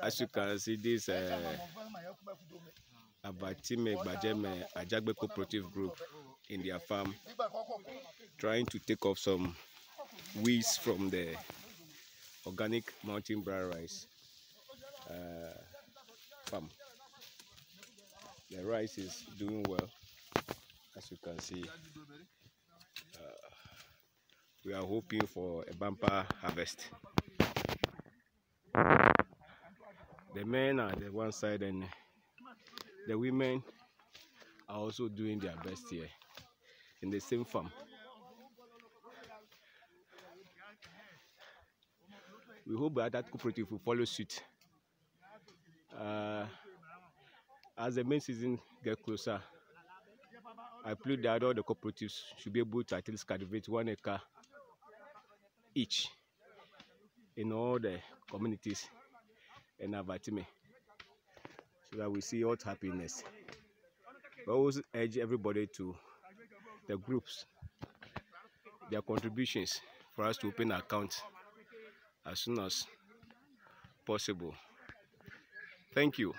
As you can see, this uh, Avatime Bajeme Ajagbe Cooperative Group in their farm trying to take off some weeds from the organic mountain brown rice uh, farm. The rice is doing well, as you can see. Uh, we are hoping for a bumper harvest. The men are the one side and the women are also doing their best here in the same farm. We hope that that cooperative will follow suit. Uh, as the main season get closer, I plead that all the cooperatives should be able to at least cultivate one acre each in all the communities in Avatime so that we see what happiness. We always urge everybody to the groups, their contributions for us to open accounts as soon as possible. Thank you.